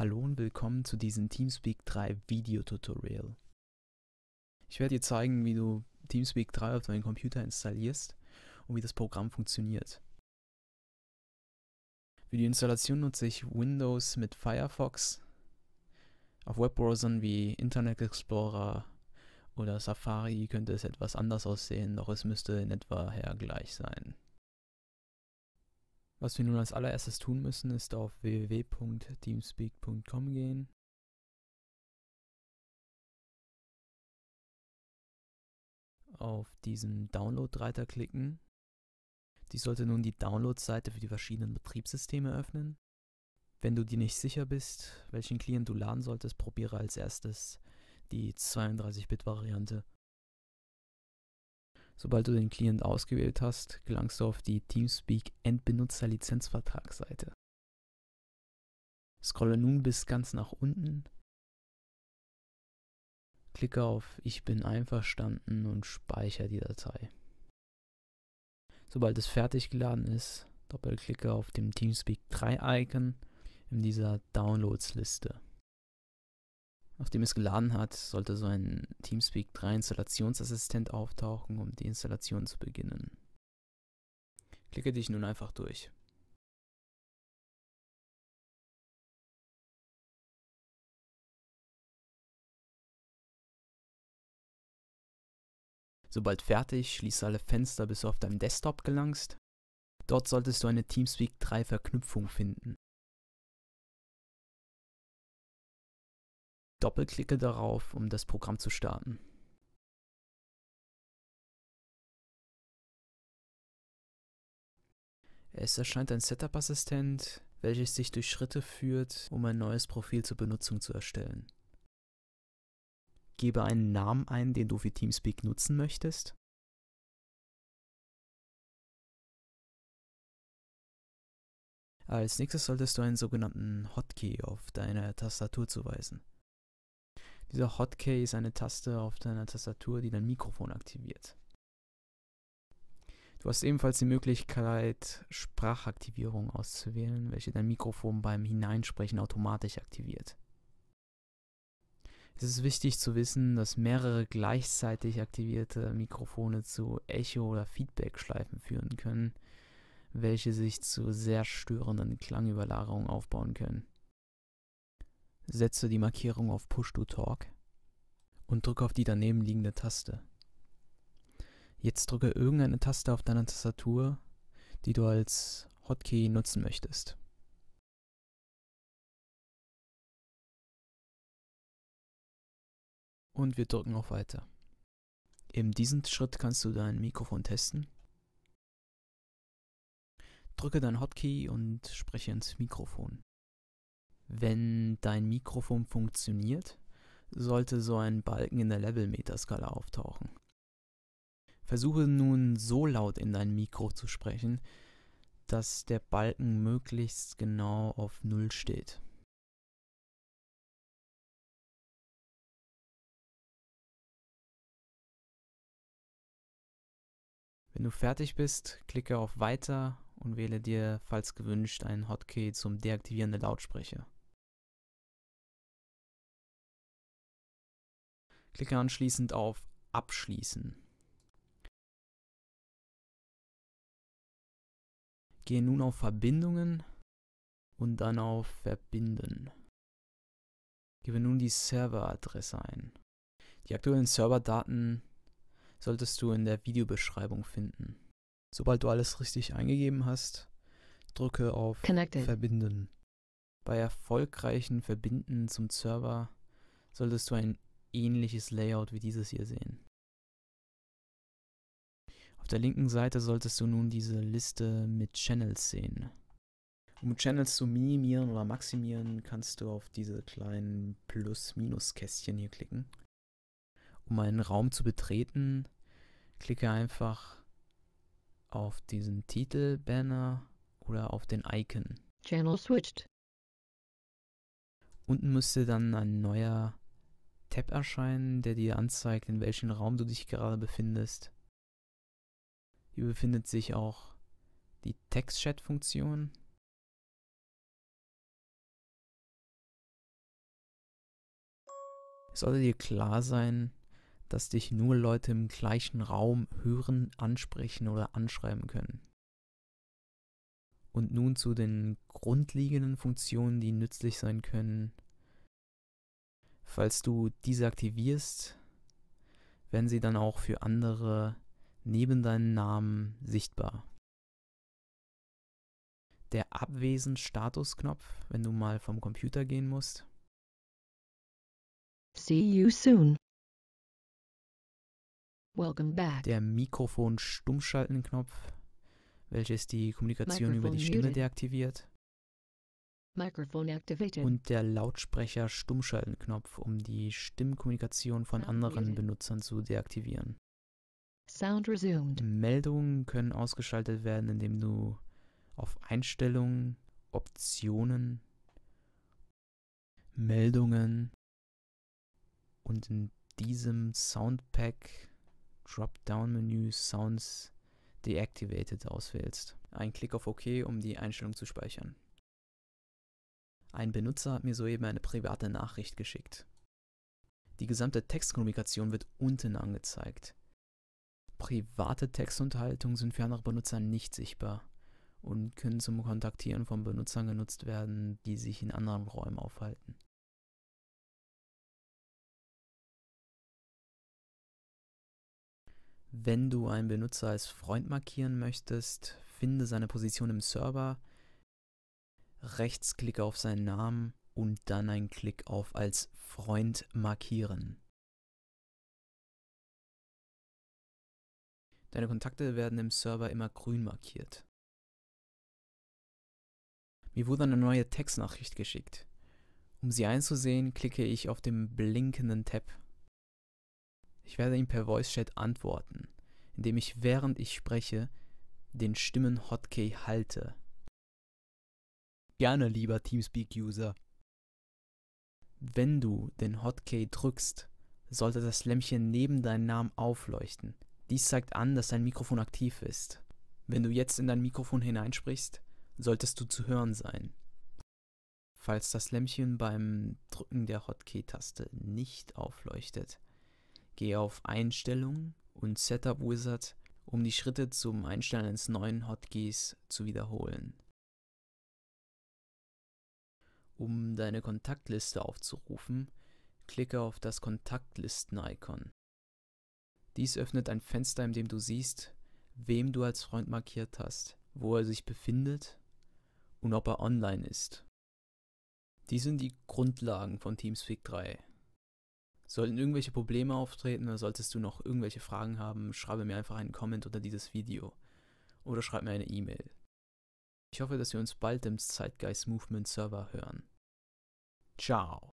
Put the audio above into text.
Hallo und willkommen zu diesem Teamspeak 3 Videotutorial. Ich werde dir zeigen, wie du Teamspeak 3 auf deinen Computer installierst und wie das Programm funktioniert. Für die Installation nutze ich Windows mit Firefox. Auf Webbrowsern wie Internet Explorer oder Safari könnte es etwas anders aussehen, doch es müsste in etwa her gleich sein. Was wir nun als allererstes tun müssen, ist auf www.teamspeak.com gehen. Auf diesen Download-Reiter klicken. Dies sollte nun die Download-Seite für die verschiedenen Betriebssysteme öffnen. Wenn du dir nicht sicher bist, welchen Client du laden solltest, probiere als erstes die 32-Bit-Variante. Sobald du den Client ausgewählt hast, gelangst du auf die Teamspeak Endbenutzer-Lizenzvertragsseite. Scrolle nun bis ganz nach unten, klicke auf Ich bin einverstanden und speichere die Datei. Sobald es fertig geladen ist, doppelklicke auf dem Teamspeak 3 Icon in dieser Downloads-Liste. Nachdem es geladen hat, sollte so ein Teamspeak 3 Installationsassistent auftauchen, um die Installation zu beginnen. Klicke dich nun einfach durch. Sobald fertig, schließe alle Fenster, bis du auf deinem Desktop gelangst. Dort solltest du eine Teamspeak 3 Verknüpfung finden. Doppelklicke darauf, um das Programm zu starten. Es erscheint ein Setup-Assistent, welches dich durch Schritte führt, um ein neues Profil zur Benutzung zu erstellen. Gebe einen Namen ein, den du für Teamspeak nutzen möchtest. Als nächstes solltest du einen sogenannten Hotkey auf deiner Tastatur zuweisen. Dieser Hotkey ist eine Taste auf deiner Tastatur, die dein Mikrofon aktiviert. Du hast ebenfalls die Möglichkeit, Sprachaktivierung auszuwählen, welche dein Mikrofon beim Hineinsprechen automatisch aktiviert. Es ist wichtig zu wissen, dass mehrere gleichzeitig aktivierte Mikrofone zu Echo- oder Feedback-Schleifen führen können, welche sich zu sehr störenden Klangüberlagerungen aufbauen können. Setze die Markierung auf Push to Talk und drücke auf die daneben liegende Taste. Jetzt drücke irgendeine Taste auf deiner Tastatur, die du als Hotkey nutzen möchtest. Und wir drücken auf Weiter. In diesem Schritt kannst du dein Mikrofon testen. Drücke dein Hotkey und spreche ins Mikrofon. Wenn dein Mikrofon funktioniert, sollte so ein Balken in der Levelmeter-Skala auftauchen. Versuche nun so laut in dein Mikro zu sprechen, dass der Balken möglichst genau auf Null steht. Wenn du fertig bist, klicke auf Weiter und wähle dir, falls gewünscht, einen Hotkey zum Deaktivieren der Lautsprecher. Klicke anschließend auf Abschließen. Gehe nun auf Verbindungen und dann auf Verbinden. Gebe nun die Serveradresse ein. Die aktuellen Serverdaten solltest du in der Videobeschreibung finden. Sobald du alles richtig eingegeben hast, drücke auf Connected. Verbinden. Bei erfolgreichen Verbinden zum Server solltest du ein ähnliches Layout wie dieses hier sehen. Auf der linken Seite solltest du nun diese Liste mit Channels sehen. Um Channels zu minimieren oder maximieren, kannst du auf diese kleinen Plus-Minus-Kästchen hier klicken. Um einen Raum zu betreten, klicke einfach auf diesen Titel-Banner oder auf den Icon. Channel switched. Unten müsste dann ein neuer Tab erscheinen, der dir anzeigt, in welchem Raum du dich gerade befindest. Hier befindet sich auch die Text-Chat-Funktion. Es sollte dir klar sein, dass dich nur Leute im gleichen Raum hören, ansprechen oder anschreiben können. Und nun zu den grundlegenden Funktionen, die nützlich sein können. Falls du diese aktivierst, werden sie dann auch für andere neben deinem Namen sichtbar. Der Abwesen-Status-Knopf, wenn du mal vom Computer gehen musst. See you soon. Welcome back. Der Mikrofon-Stummschalten-Knopf, welches die Kommunikation über die Microphone Stimme muted. deaktiviert. Und der Lautsprecher-Stummschalten-Knopf, um die Stimmkommunikation von anderen. Benutzern zu deaktivieren. Meldungen können ausgeschaltet werden, indem du auf Einstellungen, Optionen, Meldungen und in diesem Soundpack Dropdown-Menü Sounds Deactivated auswählst. Ein Klick auf OK, um die Einstellung zu speichern. Ein Benutzer hat mir soeben eine private Nachricht geschickt. Die gesamte Textkommunikation wird unten angezeigt. Private Textunterhaltungen sind für andere Benutzer nicht sichtbar und können zum Kontaktieren von Benutzern genutzt werden, die sich in anderen Räumen aufhalten. Wenn du einen Benutzer als Freund markieren möchtest, finde seine Position im Server, rechtsklicke auf seinen Namen und dann einen Klick auf als Freund markieren. Deine Kontakte werden im Server immer grün markiert. Mir wurde eine neue Textnachricht geschickt. Um sie einzusehen, klicke ich auf den blinkenden Tab. Ich werde ihm per Voice Chat antworten, indem ich während ich spreche den Stimmen-Hotkey halte. Gerne, lieber Teamspeak-User. Wenn du den Hotkey drückst, sollte das Lämpchen neben deinem Namen aufleuchten. Dies zeigt an, dass dein Mikrofon aktiv ist. Wenn du jetzt in dein Mikrofon hineinsprichst, solltest du zu hören sein. Falls das Lämpchen beim Drücken der Hotkey-Taste nicht aufleuchtet, gehe auf Einstellungen und Setup Wizard, um die Schritte zum Einstellen eines neuen Hotkeys zu wiederholen. Um deine Kontaktliste aufzurufen, klicke auf das Kontaktlisten-Icon. Dies öffnet ein Fenster, in dem du siehst, wem du als Freund markiert hast, wo er sich befindet und ob er online ist. Dies sind die Grundlagen von Teamspeak 3. Sollten irgendwelche Probleme auftreten oder solltest du noch irgendwelche Fragen haben, schreibe mir einfach einen Comment unter dieses Video oder schreib mir eine E-Mail. Ich hoffe, dass wir uns bald im Zeitgeist Movement Server hören. 找